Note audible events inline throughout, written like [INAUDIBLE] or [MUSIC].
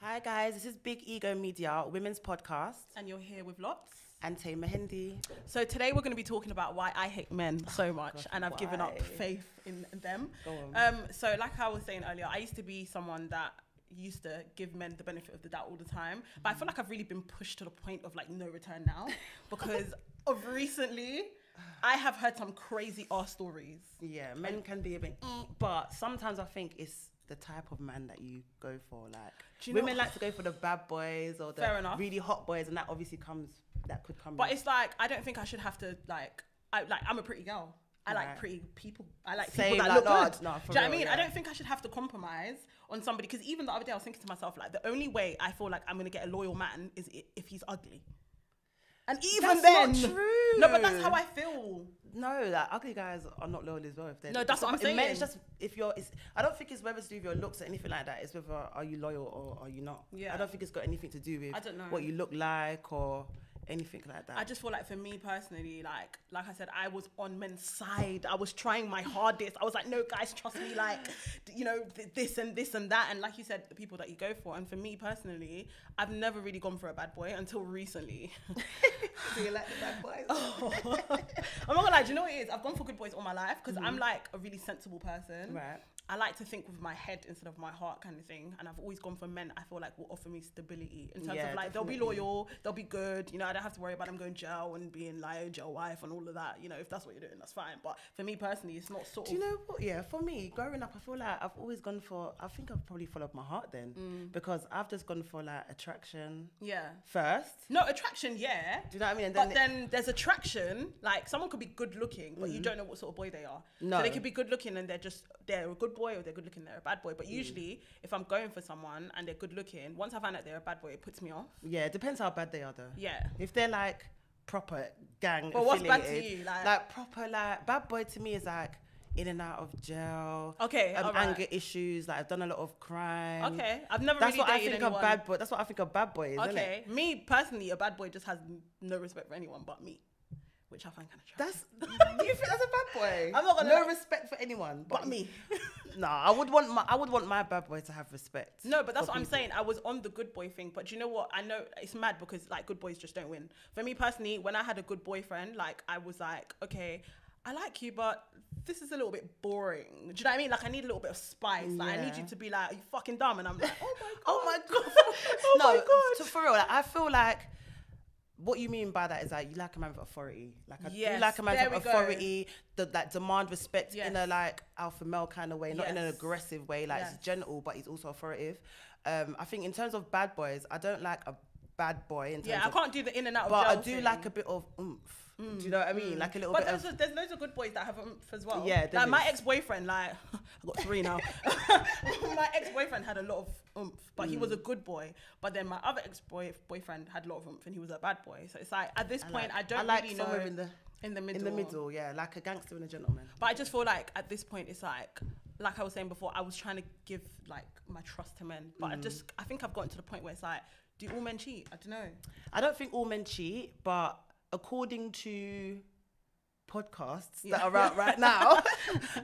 Hi guys, this is Big Ego Media, women's podcast, and you're here with Lotss. and Taymah Hendi. So today we're going to be talking about why I hate men so much, gosh, and I've given up faith in them. Um, so like I was saying earlier, I used to be someone that used to give men the benefit of the doubt all the time, but I feel like I've really been pushed to the point of like no return now [LAUGHS] because of recently. I have heard some crazy ass stories. yeah, men can be a bit, but sometimes I think it's the type of man that you go for. Like Do you know- women like to go for the bad boys or the really hot boys, and that obviously comes that could come. But it's like I don't think I should have to like I like I'm a pretty girl. I like pretty people. I like Same, people that like, look good. no, Do for you know what I mean? I don't think I should have to compromise on somebody because even the other day I was thinking to myself like the only way I feel like I'm gonna get a loyal man is if he's ugly. And even That's then, not true. no, but that's how I feel. no, like ugly guys are not loyal as well. If they're No, that's what I'm it may- It's just if you're. It's, I don't think it's whether to do with your looks or anything like that. It's whether are you loyal or are you not. Yeah. I don't think it's got anything to do with I don't know. what you look like or anything like that. I just feel like for me personally, like like I said, I was on men's side. I was trying my hardest. I was like, no, guys, trust me. Like, you know, th- this and this and that. And like you said, the people that you go for. And for me personally, I've never really gone for a bad boy until recently. [LAUGHS] do you like the bad boys? [LAUGHS] Oh. [LAUGHS] I'm not lie. Do you know what it is? I've gone for good boys all my life because I'm like a really sensible person. Right. I like to think with my head instead of my heart, kind of thing. And I've always gone for men. I feel like will offer me stability in terms Yeah, of like they'll be loyal, they'll be good. You know, I don't have to worry about them going jail and being like jail wife and all of that. You know, if that's what you're doing, that's fine. But for me personally, it's not sort Do you know what? Yeah, for me, growing up, I feel like I've always gone for. I think I've probably followed my heart then, Mm. because I've just gone for like attraction Yeah. first. No attraction, yeah. Do you know what I mean? And But then there's attraction. Like someone could be good looking, but you don't know what sort of boy they are. So Mm. No. they could be good looking and they're just they're a good boy or they're good looking, they're a bad boy. Mm. But usually if I'm going for someone and they're good looking, once I find out they're a bad boy, it puts me off. yeah, it depends how bad they are though. Yeah. If they're like proper gang, But what's bad to you? Like- proper like bad boy to me is like in and out of jail. Okay, um, alright. anger issues. Like I've done a lot of crime. Okay. I've never That's really what I think anyone. a bad boy. That's what I think a bad boy is. Isn't it? Okay. Me personally, a bad boy just has no respect for anyone but me. Which I find kind of That's [LAUGHS] you think that's a bad boy? I'm not gonna no lie. respect for anyone but me. [LAUGHS] No, I would want my I would want my bad boy to have respect. No, but that's what I'm saying. I was on the good boy thing, but do you know what? I know it's mad because like good boys just don't win. For me personally, when I had a good boyfriend, like I was like, okay, I like you, but this is a little bit boring. Do you know what I mean? Like I need a little bit of spice. Like I need you to be like, are you fucking dumb? And I'm like, oh my god, [LAUGHS] Oh my god! oh no, my god. to- for real, like, I feel like what you mean by that is like you like a man with authority. Like I Yes, do like a man with go. authority, that like demand respect in a like alpha male kind of way, not in an aggressive way. Like Yes. it's gentle, but he's also authoritative. Um, I think in terms of bad boys, I don't like a bad boy in terms yeah, I can't do the in and out of but I do thing. like a bit of oomph. Do you know what I mean? Like a little But bit there's, of. there's loads of good boys that have oomph as well. Yeah, like my ex boyfriend, like [LAUGHS] I got three now. [LAUGHS] [LAUGHS] my ex boyfriend had a lot of oomph, but he was a Mm. good boy. But then my other ex boyfriend had a lot of oomph, and he was a bad boy. So it's like at this I point, like- I don't I like really know somewhere in the in the middle. in the middle, yeah, like a gangster and a gentleman. But I just feel like at this point, it's like, like I was saying before, I was trying to give like my trust to men, but I Mm. just, I think I've gotten to the point where it's like, do all men cheat? I don't know. I don't think all men cheat, but according to podcasts Yeah. that are out right [LAUGHS] now,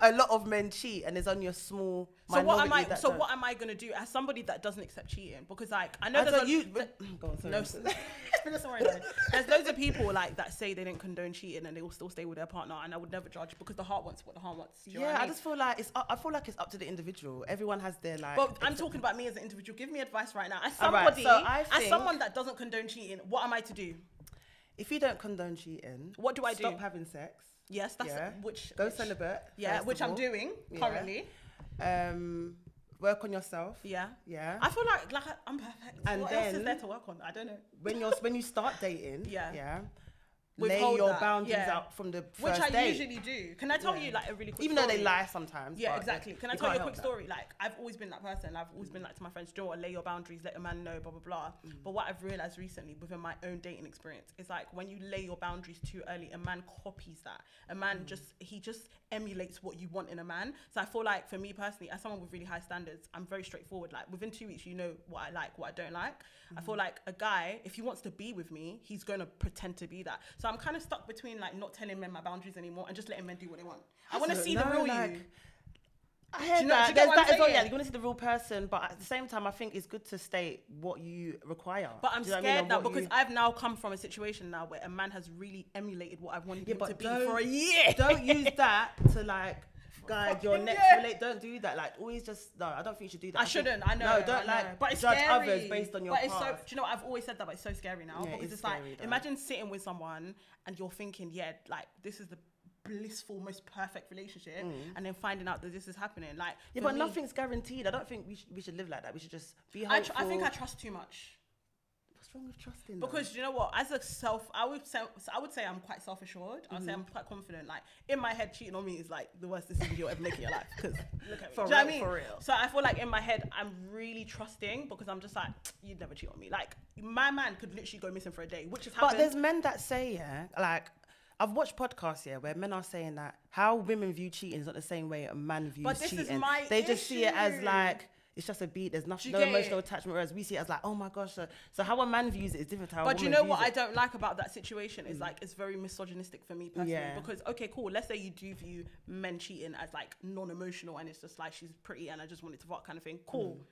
a lot of men cheat, and there's only a small So what am I? So don't. what am I gonna do as somebody that doesn't accept cheating? Because like I know I there's a, you. th- Go on, sorry. No. [LAUGHS] There's loads of people like that say they didn't condone cheating and they will still stay with their partner, and I would never judge because the heart wants what the heart wants. Do you know yeah, I, I, just feel like it's. up- I feel like it's up to the individual. Everyone has their like. But I'm talking about me as an individual. Give me advice right now. As All right, somebody, so as someone that doesn't condone cheating, what am I to do? If you don't condone cheating, What do I stop do? having sex. Yes, that's Yeah. which. Go which- celibate. Yeah, which I'm doing Yeah. currently. Um, work on yourself. Yeah. Yeah. I feel like like I'm perfect. And what else is then- there to work on? I don't know. when you're when you start dating. [LAUGHS] Yeah. Yeah. Lay your that, boundaries yeah. out from the first Which I date. usually do. Can I tell Yeah. you like a really quick even though they lie sometimes. Yeah, exactly. Can I tell you a quick help that. story? Like, I've always been that person. I've always been like to my friends, Joe, lay your boundaries, let a man know, blah, blah, blah. Mm. But what I've realized recently within my own dating experience is like when you lay your boundaries too early, a man copies that. A man Mm. just, he just emulates what you want in a man. So I feel like for me personally, as someone with really high standards, I'm very straightforward. Like, within two weeks, you know what I like, what I don't like. I Mm. feel like a guy, if he wants to be with me, he's going to pretend to be that. So I'm kind of stuck between like not telling men my boundaries anymore and just letting men do what they want. I want to So, see the real like, you. I hear you know- that. you get There's that as well. Yeah, you want to see the real person, but at the same time, I think it's good to state what you require. But I'm scared I mean? now because you- I've now come from a situation now where a man has really emulated what I've wanted Yeah, him to be for a year. don't use that to like guide your next yeah. relate. Don't do that. Like always just no. I don't think you should do that. I think- shouldn't. I know. No, don't I know. like but it's judge scary. others based on your But it's so. Do you know? what? I've always said that, but it's so scary now Yeah, because it's it's like though. imagine sitting with someone and you're thinking, yeah, like this is the blissful, most perfect relationship, and then finding out that this is happening. Like, Mm. yeah, but me, nothing's guaranteed. I don't think we should, we should live like that. We should just be I, tr- I think I trust too much. Wrong with trusting? Because you know what, as a self, I would say I would say I'm quite self assured. I'd say Mm-hmm. I'm quite confident. Like in my head, cheating on me is like the worst decision you'll ever make in your life. Because [LAUGHS] look at me. For Do what I real, mean? for real. So I feel like in my head, I'm really trusting because I'm just like, [TSK] you'd never cheat on me. Like my man could literally go missing for a day, which has happened. But there's men that say, yeah, like I've watched podcasts, yeah, where men are saying that how women view cheating is not the same way a man views But this is cheating. my they just see it as like it's just a beat. There's nothing, no emotional it? attachment. Whereas we see it as like, oh my gosh. So, so how a man views it is different to how. a But you know what views I don't like about that situation is mm. like it's very misogynistic for me personally. Yeah. Because okay, cool. Let's say you do view men cheating as like non-emotional and it's just like she's pretty and I just wanted to fuck kind of thing. Cool. Mm.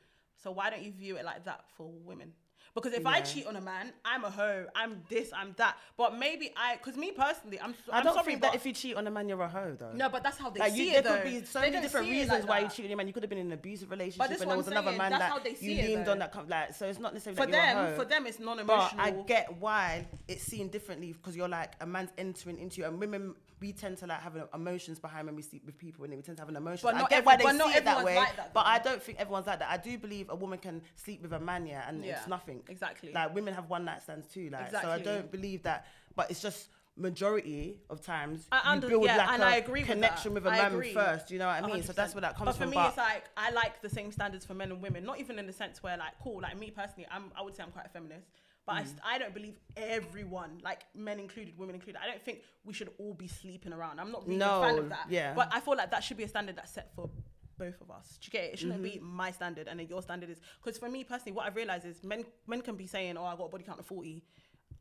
So why don't you view it like that for women? Because if I cheat on a man, I'm a hoe. I'm this. I'm that. But maybe I, because me personally, I'm. I I'm don't sorry, think that if you cheat on a man, you're a hoe, though. no, but that's how they Like see you, it. there though. could be so They many different reasons like why you cheated on a man. You could have been in an abusive relationship, and there was I'm another man that's that how they you leaned on. That like, so it's not necessarily For that you're a them, for them, it's non-emotional. But I get why it's seen differently because you're like a man's entering into you, and women we tend to like having emotions behind when we sleep with people, and we tend to have an emotion. But I not get why they but see it that way, like that, but. I don't think everyone's like that. I do believe a woman can sleep with a man, yeah, and Yeah, it's nothing. exactly. Like women have one night stands too, like so I don't believe that. But it's just majority of times I you build yeah, like and a I agree connection that. with a I man agree. first. You know what I mean? So that's 100%. where that comes from. but from. for me, it's like I like the same standards for men and women. Not even in the sense where like cool, like me personally, I'm I would say I'm quite a feminist. But Mm. I, I don't believe everyone, like men included, women included. I don't think we should all be sleeping around. I'm not really a fan of that. yeah. But I feel like that should be a standard that's set for both of us. Do you get it? It shouldn't be Mm-hmm. my standard and then your standard is because for me personally, what I've realized is men men can be saying, "Oh, I got a body count of 40.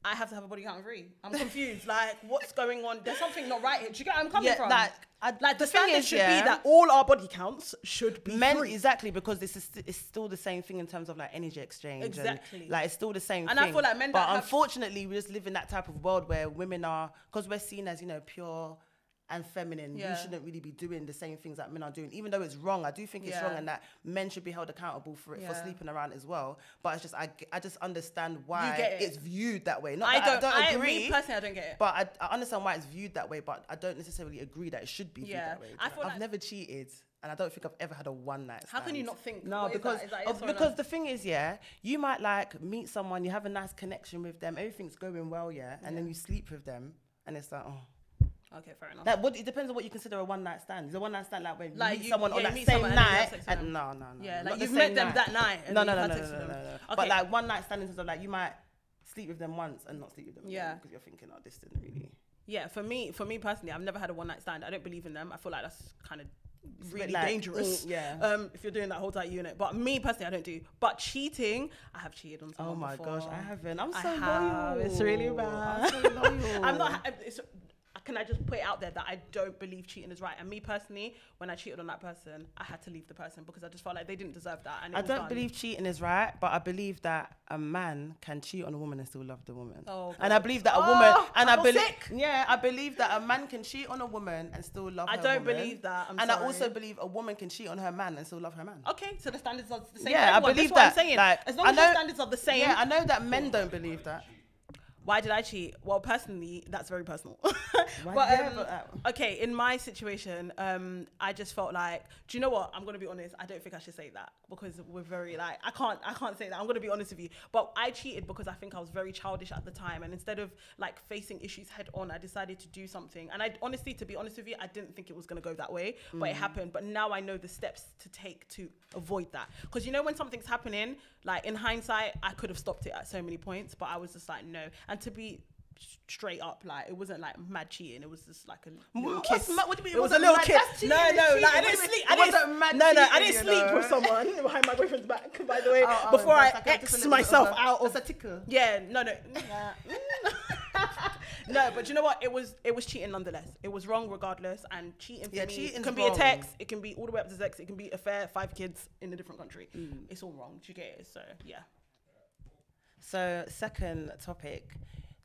I have to have a body count of three. I'm confused. like, what's going on? There's something not right here. Do you get where I'm coming Yeah, from? like, I- like the, the thing standard is, should yeah, be that all our body counts should be men three. exactly because this is st- it's still the same thing in terms of like energy exchange and, Exactly. like it's still the same And I feel like men but unfortunately we just live in that type of world where women are because we're seen as you know pure and feminine Yeah. we shouldn't really be doing the same things that men are doing even though it's wrong i do think it's Yeah. wrong and that men should be held accountable for it for sleeping around as well but it's just I, I just understand why it. it's viewed that way not I that don't, i I, don't agree me personally, I don't get it. but I, I understand why it's viewed that way, but I don't necessarily agree that it should be viewed Yeah. that way. I feel I've like- never cheated, and I don't think I've ever had a one night. How can you not think? No, What is because that? Is that of- yes or no? because the thing is, yeah, you might like meet someone, you have a nice connection with them, everything's going well, yeah, and then you sleep with them, and it's like, oh, okay, fair enough. that what it depends on what you consider a one night stand. Is a one night stand like when Like you meet you- someone yeah, on you that meet same someone and then you have night? sex with And them. no, no, no. Yeah, not like the you've met same them night. that night and No, then no, you've no, had no, sex no, with no, them. no, no. Okay. But like one night stand in terms of like you might sleep with them once and not sleep with them. again Yeah. because you're thinking, oh, this didn't really. Yeah, for me, for me personally, I've never had a one night stand. I don't believe in them. I feel like that's kind of a bit really like, dangerous. mm, yeah. [LAUGHS] Um, if you're doing that whole tight unit, but me personally, I don't do. But cheating, I have cheated on someone. Oh my before. gosh, I haven't. I'm I so have. loyal. It's really I'm bad. [LAUGHS] so loyal. I'm not. It's, can I just put it out there that I don't believe cheating is right? And me personally, when I cheated on that person, I had to leave the person because I just felt like they didn't deserve that. And I don't done. believe cheating is right, but I believe that a man can cheat on a woman and still love the woman. Oh, and I believe that a Oh, woman, and I I believe, sick. yeah, I believe that a man can cheat on a woman and still love. I don't woman. believe that. I'm and I also believe a woman can cheat on her man and still love her man. Okay, so the standards are the same. Yeah, I believe That's what I'm that. saying. Like, as long as know- standards are the same. Yeah, I know that men don't believe that. Why did I cheat? Well, personally, that's very personal. [LAUGHS] But, um, okay, in my situation, um, I just felt like, do you know what? I'm gonna be honest. I don't think I should say that because we're very like, I can't, I can't say that. I'm gonna be honest with you. But I cheated because I think I was very childish at the time, and instead of like facing issues head on, I decided to do something. And I honestly, to be honest with you, I didn't think it was gonna go that way, but Mm. it happened. But now I know the steps to take to avoid that. Because you know when something's happening, like in hindsight, I could have stopped it at so many points, but I was just like, no. And to be straight up like it wasn't like mad cheating it was just like a little kiss what do you mean it it was a wasn't little kiss no no like I didn't sleep I didn't, mad no no I didn't sleep with someone [LAUGHS] behind my boyfriend's back [LAUGHS] by the way Oh, oh, before I like a- a X myself of a- out of a tickle. yeah no no [LAUGHS] no, but you know what? It was it was cheating nonetheless. It was wrong regardless, and cheating for Yeah, me can be a text. It can be all the way up to sex. It can be affair, five kids in a different country. Mm. It's all wrong. Do you get it? So yeah. So second topic,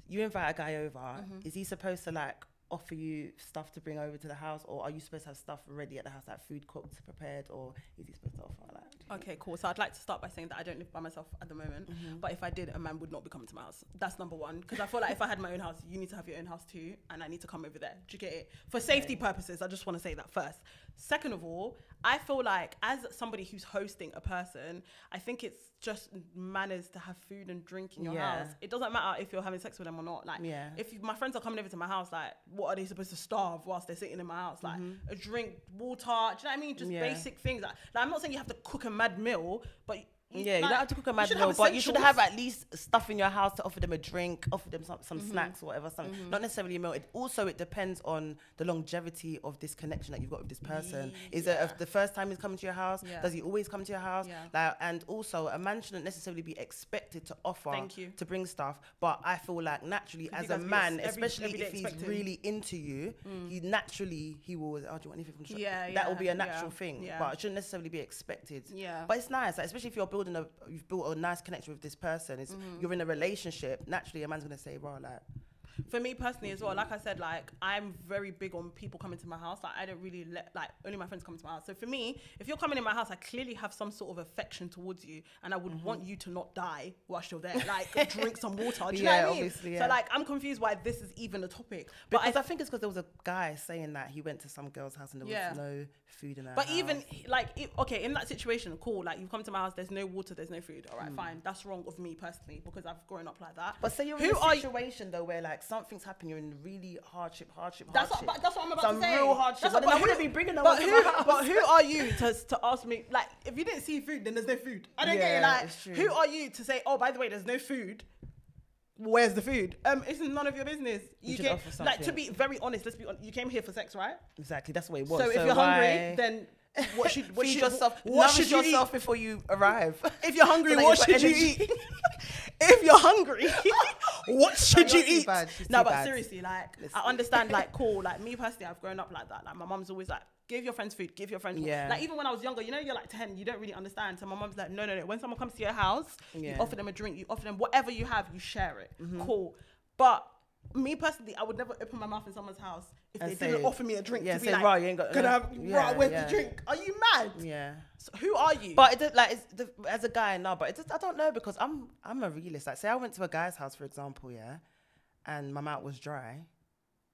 you invite a guy over. Mm-hmm. Is he supposed to like offer you stuff to bring over to the house, or are you supposed to have stuff ready at the house, like food cooked, prepared, or is he supposed to offer like? Okay, cool. So I'd like to start by saying that I don't live by myself at the moment. Mm-hmm. But if I did, a man would not be coming to my house. That's number one. Because I feel like if I had my own house, you need to have your own house too, and I need to come over there. Do you get it? For safety purposes, I just want to say that first. Second of all, I feel like as somebody who's hosting a person, I think it's just manners to have food and drink in your Yeah. house. It doesn't matter if you're having sex with them or not. Like, Yeah. if you- my friends are coming over to my house, like, what are they supposed to starve whilst they're sitting in my house? Like, a drink, water. Do you know what I mean? Just Mm-hmm. Yeah. basic things. Like, like, I'm not saying you have to cook a mad meal, but Yeah, you don't have to cook a mad meal, but you should have at least stuff in your house to offer them a drink, offer them some, some snacks or whatever. Something. Not necessarily a meal. It also it depends on the longevity of this connection that you've got with this person. Is it if the first time he's coming to your house? Yeah. Does he always come to your house? Yeah. Like, and also a man shouldn't necessarily be expected to offer Thank you. to bring stuff. But I feel like naturally, as a man, every- especially every if he's expecting. really into you, he naturally he will. Oh, do you want anything from the shop? Yeah, that will be a natural thing. yeah. But it shouldn't necessarily be expected. Yeah. But it's nice, like, especially if you're building a, you've built a nice connection with this person. It's Mm-hmm. you're in a relationship. Naturally, a man's gonna say, "Bro, like, for me personally as well, like I said, like I'm very big on people coming to my house. Like I don't really let like only my friends come to my house. So for me, if you're coming in my house, I clearly have some sort of affection towards you, and I would Mm-hmm. want you to not die whilst you're there. Like [LAUGHS] drink some water. Do you know Yeah, what I mean? obviously, yeah. So like I'm confused why this is even a topic. But because I I, think it's because there was a guy saying that he went to some girl's house and there Yeah. was no food in her But house. even like, i okay, in that situation, cool. Like you've come to my house, there's no water, there's no food. All right, Hmm. fine. That's wrong of me personally because I've grown up like that. But say you're who in a are you? situation though where like something's happened, you're in really hardship, hardship, That's what, hardship. but that's what I'm about Some to say. real hardship. That's But what- I who- wouldn't be bringing no but who. But who are you to, [LAUGHS] to ask me? Like, if you didn't see food, then there's no food. I don't get it. Like, who are you to say, oh, by the way, there's no food? Where's the food? Um, it's none of your business. You You, came, like to be very honest. Let's be honest. You came here for sex, right? exactly that's the way it was. So, if you're why- hungry, then what should what feed should, yourself, What should you yourself eat? before you arrive. If you're hungry, [LAUGHS] So what should you eat? [LAUGHS] if you're hungry, [LAUGHS] what should you're you eat? No, but bad. seriously, like Listen. I understand, like cool, like me personally, I've grown up like that. Like my mom's always like, give your friends food, give your friends. food." Yeah. Like even when I was younger, you know, you're like ten, you don't really understand. So my mom's like, no, no, no. When someone comes to your house, Yeah. you offer them a drink, you offer them whatever you have, you share it. Mm-hmm. Cool, but. Me personally, I would never open my mouth in someone's house if And they say- didn't offer me a drink. yeah, to be say, like, "Right, you ain't got Can I have, Yeah, right, where's yeah. the drink? Are you mad? yeah. So who are you? But it, does- like, the, as a guy now, but it just, I don't know because I'm I'm a realist. Like, say I went to a guy's house, for example, yeah, and my mouth was dry,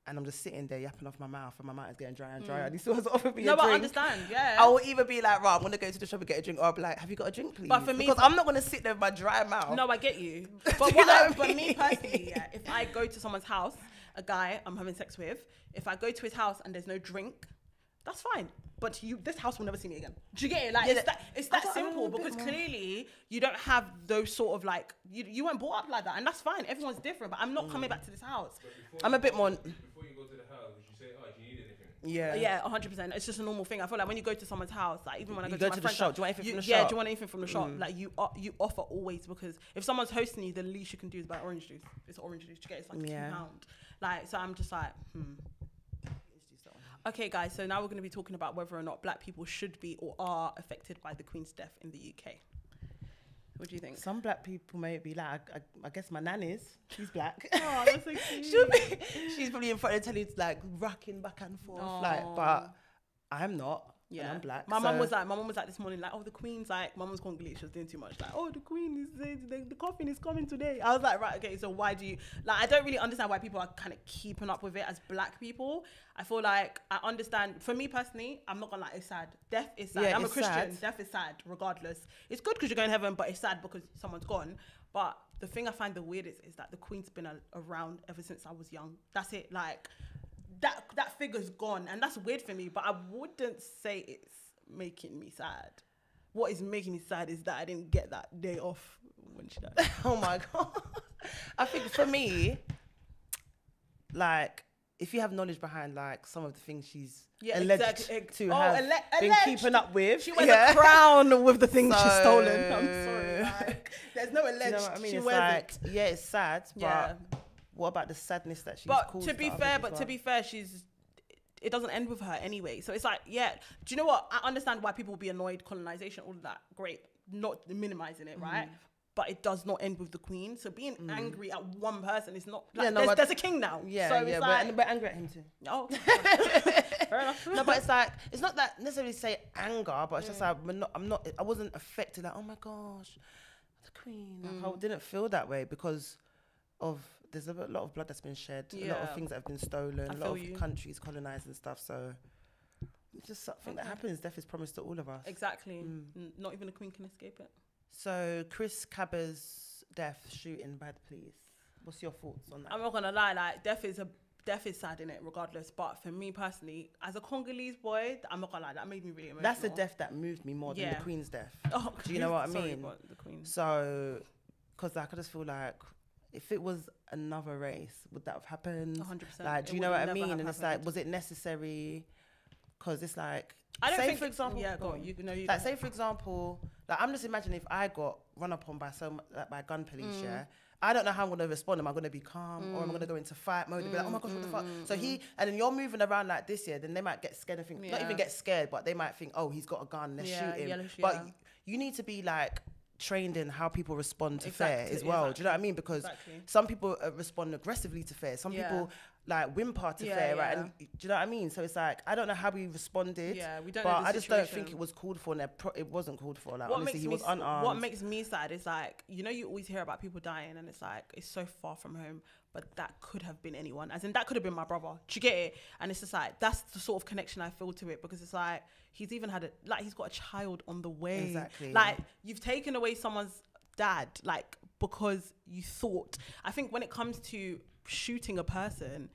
and I'm just sitting there yapping off my mouth, and my mouth is getting dry and dry, mm. and he still has offered me no, a but I understand. Yeah. I will either be like, right, I'm gonna go to the shop and get a drink, or I'll be like, have you got a drink, please? But for me- because I'm not gonna sit there with my dry mouth. No, I get you. [LAUGHS] But you what know I, what I but me personally, yeah, if [LAUGHS] I go to someone's house, a guy I'm having sex with, if I go to his house and there's no drink, that's fine. But you, this house will never see me again. Do you get it? Like Yeah, it's that- that it's that simple want a bit because clearly you don't have those sort of like you you weren't brought up like that, and that's fine. Everyone's different, but I'm not coming back to this house. I'm a bit more. Before you go to the house, would you say, "Oh, do you need anything?" Yeah. Yeah, hundred percent. It's just a normal thing. I feel like when you go to someone's house, like even when I go, go to, to my the friend's shop, house, do you want anything from the yeah, shop? do you want anything from the shop? Like you, o- you offer always because if someone's hosting you, the least you can do is buy orange juice. It's orange juice. You get it's like Yeah. two pound. Like so, I'm just like, hmm. Okay, guys. So now we're going to be talking about whether or not Black people should be or are affected by the Queen's death in the UK. What do you think? Some black people may be like, I, I guess my nan is. She's black. [LAUGHS] Oh, that's so [LAUGHS] cute. She'll be, she's probably in front of the telly, like rocking back and forth, like. But I'm not. Yeah, Yeah, I'm black. My mum was like, my mum was like this morning, like, oh, the queen's like, my mum's Congolese, she was doing too much, like, oh, the queen is the, the, the coffin is coming today. I was like, right, okay, so why do you like? I don't really understand why people are kind of keeping up with it as black people. I feel like I understand. For me personally, I'm not gonna lie, it's sad. Death is sad. Yeah, I'm a Christian. sad. Death is sad, regardless. It's good because you're going to heaven, but it's sad because someone's gone. But the thing I find the weirdest is that the queen's been a, around ever since I was young. That's it. Like that that figure's gone and that's weird for me but i wouldn't say it's making me sad what is making me sad is that i didn't get that day off when she died [LAUGHS] oh my god. I think for me, like, if you have knowledge behind like some of the things she's Yeah, alleged exactly. To oh, have alle- been alleged. keeping up with, she wears yeah. a crown with the things she's stolen i'm sorry like, there's no alleged you know I mean? she it's wears like, it yeah, it's sad, but yeah what about the sadness that she's But to be fair, but to be fair, she's it doesn't end with her anyway. So it's like, yeah. Do you know what? I understand why people will be annoyed, colonization, all of that. Great, not minimizing it, right? Mm. But it does not end with the queen. So being angry at one person is not. Like, Yeah, no, there's, there's a king now. yeah, so yeah, like, and- but angry at him too. oh, [LAUGHS] fair enough. no, but it's like it's not that necessarily say anger, but it's just like we're not, I'm not. I wasn't affected. Like, oh my gosh, the queen. Like, Mm. I didn't feel that way because of there's a lot of blood that's been shed, a lot of things that have been stolen, I a lot of you. countries colonized and stuff. So it's just something that happens. Death is promised to all of us. exactly. Mm. N- Not even the queen can escape it. So Chris Kaba's death shooting by the police. What's your thoughts on that? I'm not gonna lie, like death is a death is sad in it, regardless. But for me personally, as a Congolese boy, I'm not gonna lie, that made me really emotional. That's the death that moved me more than the queen's death. Oh, Do you know what I mean? but the queen. So, because like, I just feel like if it was another race, would that have happened? 100%. Like, do you know what I mean? And it's like, was it necessary? Because it's like, I don't say think for example, Yeah, go on. You know, you like, say for example, like I'm just imagining if I got run upon by some like by gun police, Mm. yeah. I don't know how I'm gonna respond. Am I gonna be calm or am I mm. gonna go into fight mode and be like, oh my gosh, what the fuck? Mm, so he mm, and then you're moving around like this, yeah. Then they might get scared and think, not even get scared, but they might think, oh, he's got a gun, let's Yeah, shoot him. yellow but yeah. you need to be like trained in how people respond to fair Exactly, as well. Do you know what I mean? Because Exactly. some people uh, respond aggressively to fair. Some Yeah. people like whimper to Yeah, fair, right? And do you know what I mean? So it's like I don't know how we responded. Yeah, we don't But I just don't think it was called for, and it pro- it wasn't called for. Like what honestly, makes he was unarmed. what makes me sad is like you know you always hear about people dying and it's like it's so far from home but that could have been anyone. As in that could have been my brother. Do you get it? And it's just like that's the sort of connection i feel to it because it's like he's even had a like he's got a child on the way. Exactly. like you've taken away someone's dad like because you thought. I think when it comes to shooting a person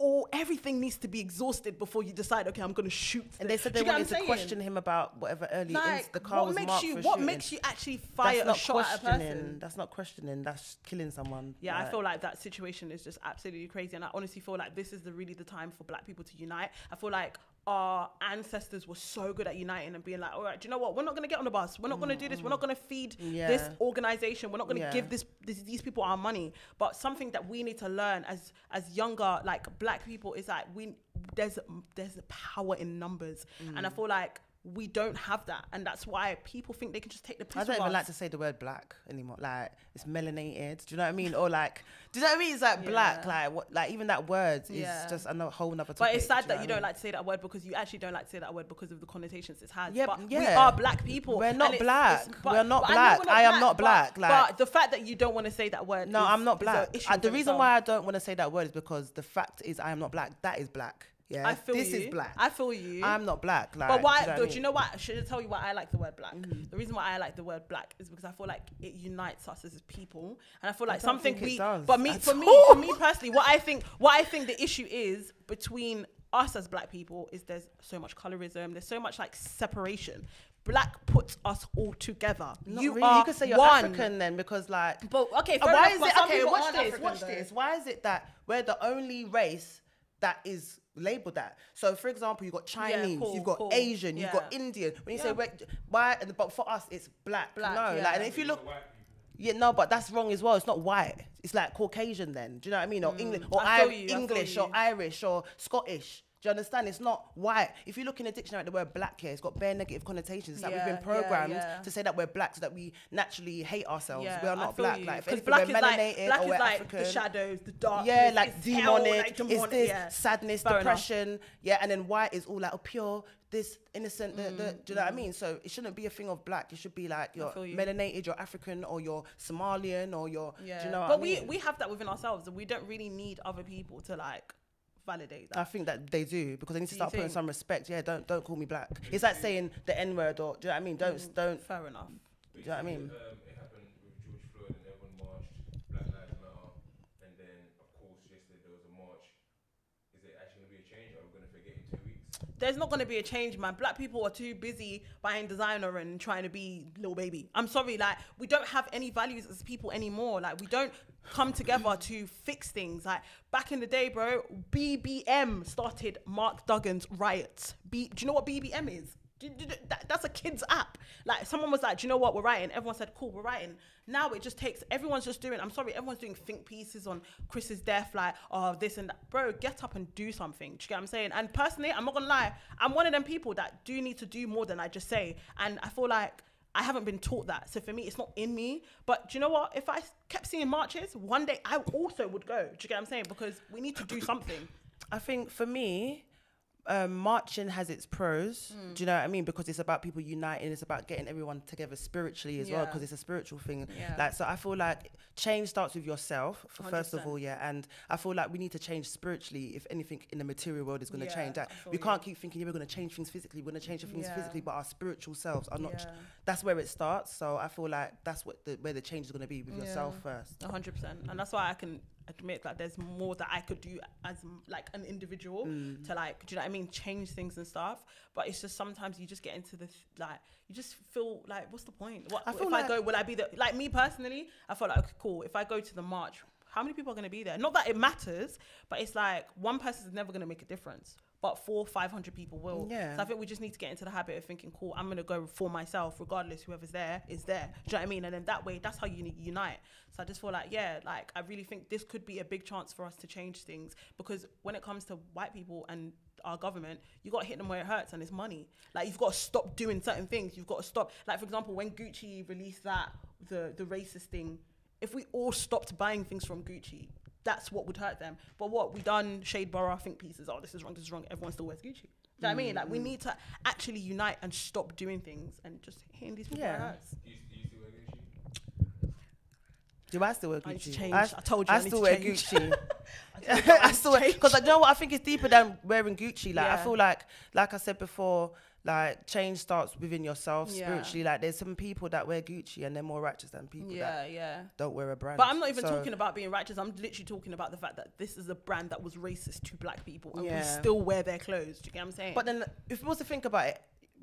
all everything needs to be exhausted before you decide okay i'm gonna shoot and they said they you get what wanted to question him about whatever early ins like the car what was makes marked you what shooting. makes you actually fire That's a not shot at a questioning. person That's not questioning. That's killing someone. yeah i feel like that situation is just absolutely crazy and i honestly feel like this is the really the time for black people to unite i feel like our ancestors were so good at uniting and being like all right do you know what? We're not going to get on the bus. We're not going to do this. We're not going to feed this organization. We're not going to Yeah. give this, this these people our money. But something that we need to learn as as younger like black people is like we there's there's a power in numbers. And i Mm. feel like we don't have that and that's why people think they can just take the piss I don't even us. like to say the word black anymore. Like it's melanated. Do you know what I mean? Or like, do you know what I mean? It's like black. Like what? Like even that word is Yeah. just a whole nother topic. But it's sad that you don't like to say that word because you actually don't like to say that word because of the connotations it has. Yeah, but we are black people. We're not it's- black. it's- We're not black. we're I am not but- black, like- but the fact that you don't want to say that word. No, I'm not black. Uh, the reason itself. why I don't want to say that word is because the fact is I am not black. That is black. Yeah, I feel this you. is black. I feel you. I'm not black. Like, but why? Do you know, what I you mean? Mm-hmm. know what? Should I tell you why I like the word black? The reason why I like the word black is because I feel like it unites us as people, and I feel like don't something we. does but me, for me, for me personally, what I think, what I think the issue is between us as black people is there's so much colorism. There's so much like separation. Black puts us all together. Not you really. are you could say you're one. African then because like But okay, Uh, why enough, is it okay? Watch this. African, watch though. this. Why is it that we're the only race that is labeled that? So, for example, you've got Chinese, cool, you've got cool. Asian, you've got Indian. When you Yeah. say we're- why, and- but for us it's black. Black, no, yeah. like and if you look. White people. Yeah, no, but that's wrong as well. It's not white. It's like Caucasian then. Do you know what I mean? Or English, or Mm, I feel Ir- you, I English, or. Irish, or Scottish. Do you understand? It's not white. If you look in the dictionary, at the word black here, it's got bare negative connotations. It's like we've been programmed yeah. to say that we're black so that we naturally hate ourselves. we are not black. you. Like, if 'Cause anything, black we're is like black is like African. the shadows, the dark. Yeah, like hell, demonic. like is demonic, this yeah. sadness, Fair enough. depression? Yeah, and then white is all like oh, pure, this innocent. The, the, Mm, do you know what I mean? So it shouldn't be a thing of black. It should be like you're you. melanated, you're African, or you're Somalian, or you're. Yeah, Do you know but we mean? we have that within ourselves, and we don't really need other people to like validate I think that they do because they need to Do you start putting some respect. Yeah, don't don't call me black. It's like saying the N word or do you know what I mean? Don't Mm. don't. Fair enough. Do you know what I mean? Um, it happened with George Floyd and everyone marched, Black Lives Matter, and then of course yesterday there was a march. Is it actually gonna be a change? Or are we gonna forget in two weeks? There's not to be a change, man. Black people are too busy buying designer and trying to be Lil Baby. I'm sorry, like we don't have any values as people anymore. Like we don't come together to fix things. Like back in the day, bro, BBM started Mark Duggan's riots. B, do you know what BBM is? That's a kid's app. Like someone was like, "Do you know what? We're writing." Everyone said, "Cool, we're writing." Now it just takes. Everyone's just doing. I'm sorry, everyone's doing think pieces on Chris's death, like, "Oh, this and that." Bro, get up and do something. Do you get what I'm saying? And personally, I'm not gonna lie. I'm one of them people that do need to do more than I just say, and I feel like. I haven't been taught that. So for me, it's not in me. But do you know what? If I kept seeing marches, one day I also would go. Do you get what I'm saying? Because we need to do something. I think for me, um, marching has its pros. Hmm. Do you know what I mean? Because it's about people uniting. It's about getting everyone together spiritually as well. Because it's a spiritual thing. Yeah. Like so, I feel like change starts with yourself for first of all, yeah. And I feel like we need to change spiritually if anything in the material world is going to Yeah, change. That we can't keep thinking yeah, we're going to change things physically. We're going to change things Yeah. physically, but our spiritual selves are not. ch- That's where it starts. So I feel like that's what the where the change is going to be with yourself first. Hundred percent, and that's why I can admit that there's more that I could do as like an individual Mm. to like, do you know what I mean, change things and stuff. But it's just sometimes you just get into the th- like, you just feel like, what's the point? What I if feel I go? Will I be the like me personally? I feel like okay, cool. If I go to the march, how many people are going to be there? Not that it matters, but it's like one person is never going to make a difference. But four, five hundred people will. Yeah. So I think we just need to get into the habit of thinking, cool, I'm gonna go for myself, regardless whoever's there is there. Do you know what I mean? And then that way, that's how you uni- unite. So I just feel like, yeah, like I really think this could be a big chance for us to change things because when it comes to white people and our government, you got to hit them where it hurts, and it's money. Like you've got to stop doing certain things. You've got to stop. Like for example, when Gucci released that the the racist thing, if we all stopped buying things from Gucci. That's what would hurt them. But what we done, Shade Borough think pieces. Oh, this is wrong. This is wrong. Everyone still wears Gucci. Do you know what I mean? Like we mm. need to actually unite and stop doing things and just hitting these people Yeah. Do you, do you still wear Gucci? Do I still wear Gucci? I need to change. I told you I, I need still to wear change. Gucci. [LAUGHS] I told you I I need still to [LAUGHS] change. because you know what I think it's deeper than wearing Gucci. Like I feel like, like I said before, like change starts within yourself Yeah. spiritually. Like there's some people that wear Gucci and they're more righteous than people that Yeah, yeah. don't wear a brand. But I'm not even So- talking about being righteous. I'm literally talking about the fact that this is a brand that was racist to black people and we still wear their clothes. Do you get what I'm saying? But then, if we was to think about it,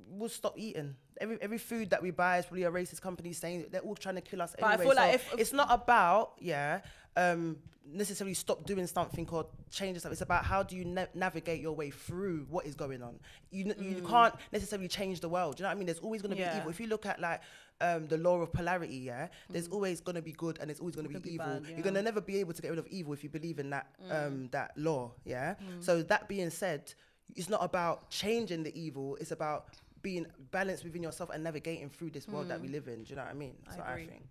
we'll stop eating. Every every food that we buy is probably a racist company saying they're all trying to kill us But I feel like if- if- it's not about yeah um, necessarily stop doing something or change stuff. It's about how do you na- navigate your way through what is going on. You n- you can't necessarily change the world. Do you know what I mean? There's always going to Mm. Yeah. be evil. If you look at like um, the law of polarity, yeah, there's always going to be good and there's always going to Mm. Be evil. bad, You're. Mm. going to never be able to get rid of evil if you believe in that um, that law, yeah. So that being said, it's not about changing the evil. It's about being balanced within yourself and navigating through this world that we live in. Do you know what I mean? Mm. I so I think.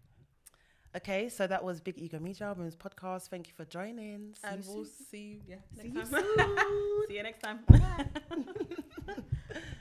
Okay, so that was Big Ego Media Albums podcast. Thank you for joining. See and you we'll soon. see you yeah, See next you time. [LAUGHS] see you next time. [LAUGHS]